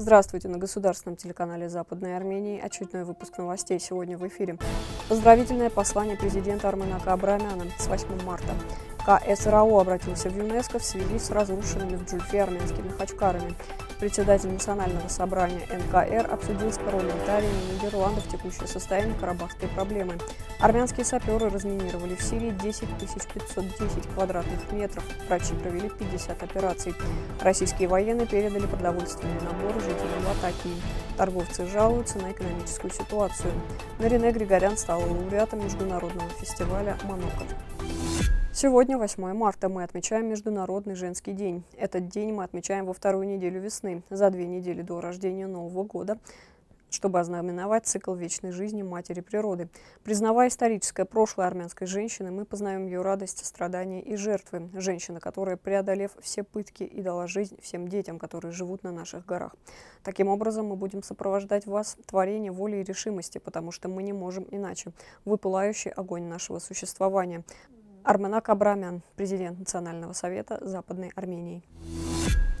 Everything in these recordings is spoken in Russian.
Здравствуйте на государственном телеканале Западной Армении. Очередной выпуск новостей сегодня в эфире. Поздравительное послание президента Арменака Абрамяна с 8 марта. КСРАО обратился в ЮНЕСКО в связи с разрушенными в Джульфе армянскими хачкарами. Председатель Национального собрания НКР обсудил с парламентариями Нидерландов текущее состояние карабахской проблемы. Армянские саперы разминировали в Сирии 10 510 квадратных метров. Врачи провели 50 операций. Российские военные передали продовольственные наборы жителям Латакии. Торговцы жалуются на экономическую ситуацию. Нарине Григорян стала лауреатом международного фестиваля «Монокль». Сегодня, 8 марта, мы отмечаем Международный женский день. Этот день мы отмечаем во вторую неделю весны, за две недели до рождения Нового года, чтобы ознаменовать цикл вечной жизни матери природы. Признавая историческое прошлое армянской женщины, мы познаем ее радость, страдания и жертвы. Женщина, которая, преодолев все пытки и дала жизнь всем детям, которые живут на наших горах. Таким образом, мы будем сопровождать вас творение воли и решимости, потому что мы не можем иначе. Вы пылающий огонь нашего существования. Арменак Абрамян, президент Национального совета Западной Армении.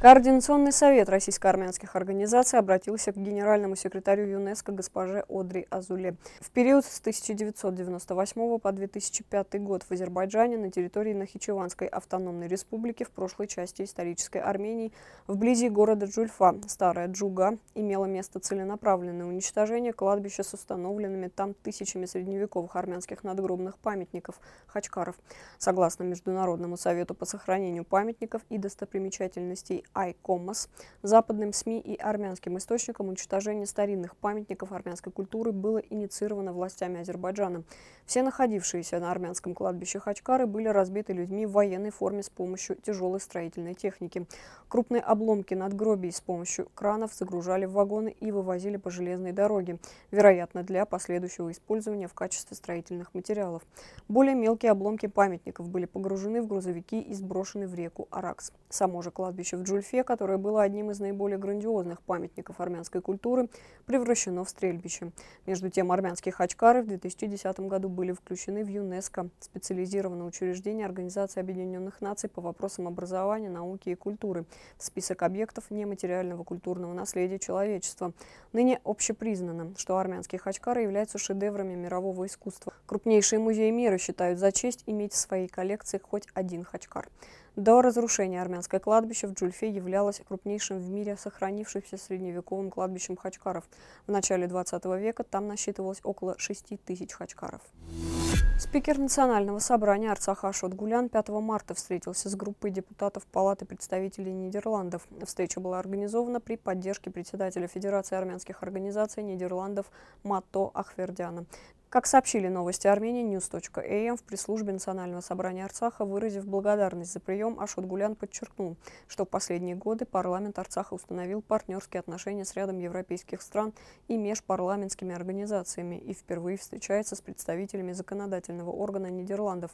Координационный совет российско-армянских организаций обратился к генеральному секретарю ЮНЕСКО госпоже Одри Азуле. В период с 1998 по 2005 год в Азербайджане на территории Нахичеванской автономной республики в прошлой части исторической Армении вблизи города Джульфа, старая Джуга, имело место целенаправленное уничтожение кладбища с установленными там тысячами средневековых армянских надгробных памятников хачкаров. Согласно Международному совету по сохранению памятников и достопримечательностей ICOMOS, западным СМИ и армянским источникам уничтожение старинных памятников армянской культуры было инициировано властями Азербайджана. Все находившиеся на армянском кладбище Хачкары были разбиты людьми в военной форме с помощью тяжелой строительной техники. Крупные обломки надгробий с помощью кранов загружали в вагоны и вывозили по железной дороге, вероятно, для последующего использования в качестве строительных материалов. Более мелкие обломки памятников были погружены в грузовики и сброшены в реку Аракс. Само же кладбище в Джуль Джульфе, которое было одним из наиболее грандиозных памятников армянской культуры, превращено в стрельбище. Между тем, армянские хачкары в 2010 году были включены в ЮНЕСКО, специализированное учреждение Организации Объединенных Наций по вопросам образования, науки и культуры, в список объектов нематериального культурного наследия человечества. Ныне общепризнано, что армянские хачкары являются шедеврами мирового искусства. Крупнейшие музеи мира считают за честь иметь в своей коллекции хоть один хачкар. До разрушения армянское кладбище в Джульфе являлось крупнейшим в мире сохранившимся средневековым кладбищем хачкаров. В начале 20 века там насчитывалось около 6 тысяч хачкаров. Спикер Национального собрания Арцаха Ашот Гулян 5 марта встретился с группой депутатов Палаты представителей Нидерландов. Встреча была организована при поддержке председателя Федерации армянских организаций Нидерландов Мато Ахвердяна. Как сообщили новости Армении News.am, в пресс-службе Национального собрания Арцаха, выразив благодарность за прием, Ашот Гулян подчеркнул, что в последние годы парламент Арцаха установил партнерские отношения с рядом европейских стран и межпарламентскими организациями и впервые встречается с представителями законодательного органа Нидерландов.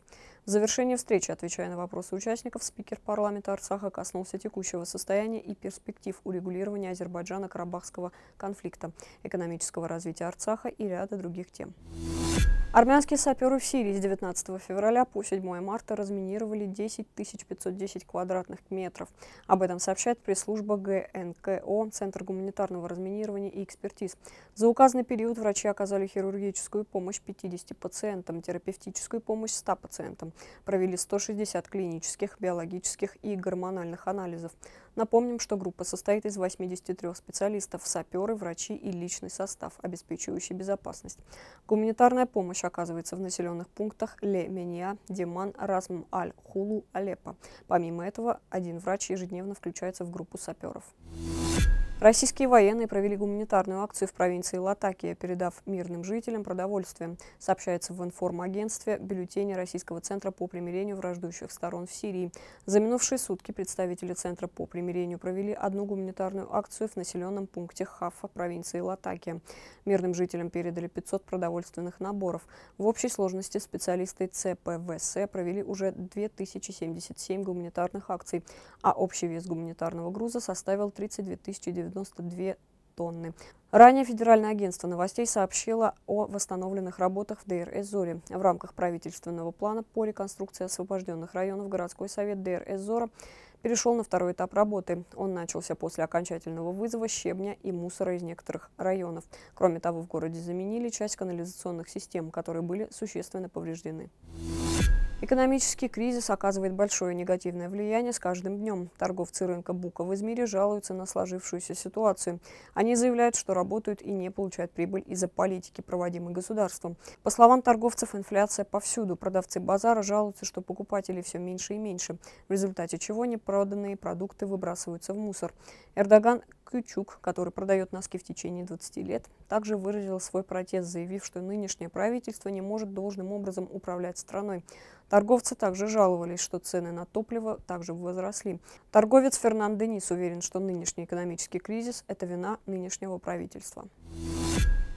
В завершении встречи, отвечая на вопросы участников, спикер парламента Арцаха коснулся текущего состояния и перспектив урегулирования Азербайджана-Карабахского конфликта, экономического развития Арцаха и ряда других тем. Армянские саперы в Сирии с 19 февраля по 7 марта разминировали 10 510 квадратных метров. Об этом сообщает пресс-служба ГНКО, Центр гуманитарного разминирования и экспертиз. За указанный период врачи оказали хирургическую помощь 50 пациентам, терапевтическую помощь 100 пациентам, провели 160 клинических, биологических и гормональных анализов. Напомним, что группа состоит из 83 специалистов, саперы, врачи и личный состав, обеспечивающий безопасность. Гуманитарная помощь оказывается в населенных пунктах Ле-Мения, Диман, Разм, Аль-Хулу, Алеппо. Помимо этого, один врач ежедневно включается в группу саперов. Российские военные провели гуманитарную акцию в провинции Латакия, передав мирным жителям продовольствие. Сообщается в информагентстве бюллетене Российского центра по примирению враждующих сторон в Сирии. За минувшие сутки представители Центра по примирению провели одну гуманитарную акцию в населенном пункте Хафа провинции Латакия. Мирным жителям передали 500 продовольственных наборов. В общей сложности специалисты ЦПВС провели уже 2077 гуманитарных акций, а общий вес гуманитарного груза составил 32 900 92 тонны. Ранее Федеральное агентство новостей сообщило о восстановленных работах в ДР-Эзоре. В рамках правительственного плана по реконструкции освобожденных районов городской совет ДР-Эзора перешел на второй этап работы. Он начался после окончательного вызова щебня и мусора из некоторых районов. Кроме того, в городе заменили часть канализационных систем, которые были существенно повреждены. Экономический кризис оказывает большое негативное влияние с каждым днем. Торговцы рынка Бука в Измире жалуются на сложившуюся ситуацию. Они заявляют, что работают и не получают прибыль из-за политики, проводимой государством. По словам торговцев, инфляция повсюду. Продавцы базара жалуются, что покупателей все меньше и меньше, в результате чего непроданные продукты выбрасываются в мусор. Эрдоган Кючук, который продает носки в течение 20 лет, также выразил свой протест, заявив, что нынешнее правительство не может должным образом управлять страной. Торговцы также жаловались, что цены на топливо также возросли. Торговец Фернан Денис уверен, что нынешний экономический кризис – это вина нынешнего правительства.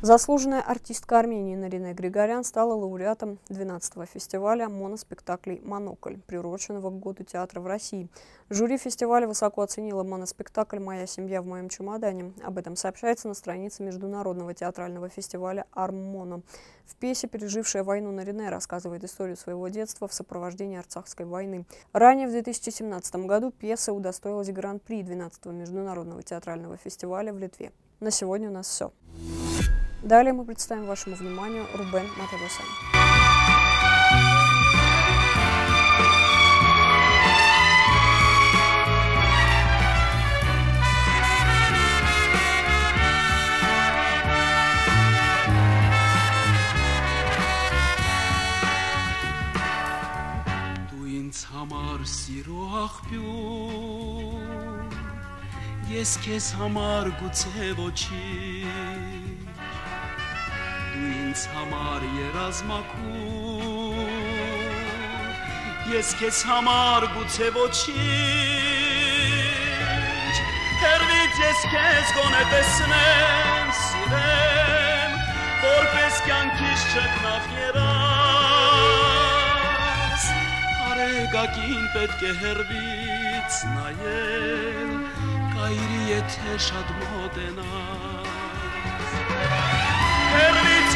Заслуженная артистка Армении Нарина Григорян стала лауреатом 12-го фестиваля моноспектаклей «Монокль», приуроченного к году театра в России. Жюри фестиваля высоко оценило моноспектакль «Моя семья в моем чемодане». Об этом сообщается на странице Международного театрального фестиваля «Армоно». В пьесе, пережившая войну Нарине, рассказывает историю своего детства в сопровождении Арцахской войны. Ранее, в 2017 году, пьеса удостоилась гран-при 12-го Международного театрального фестиваля в Литве. На сегодня у нас все. Далее мы представим вашему вниманию Рубен Матавосан. համար սիրո աղբյուր ես քեզ համար գուցե ոչի դու ինձ համար երազմակու ես քեզ համար գուցե ոչինչ հերվից ես քեզ գոնե տեսնեմ սիրեմ որպես կյանքիս չքնախ երաս արեգակին պետք է հերվից նայել կայրի եթե շատ մոտենաս հերվից ես